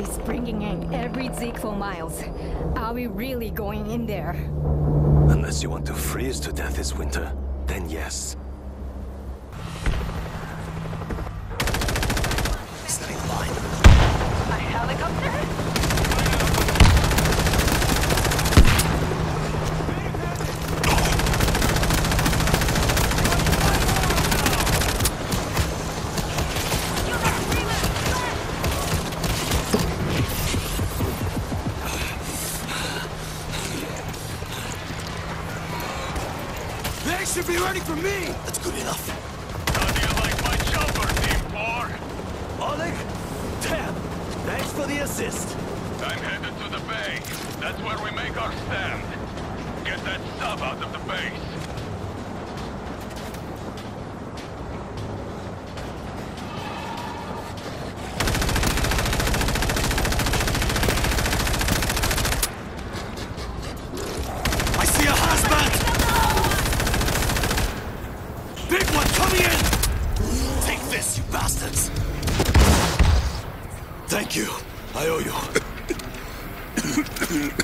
is bringing in every for miles. Are we really going in there? Unless you want to freeze to death this winter, then yes. They should be ready for me! That's good enough. How do you like my chopper, Team 4? Oleg? Damn! Thanks for the assist. I'm headed to the bay. That's where we make our stand. Get that sub out of the base. Thank you. I owe you.